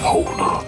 Hold up.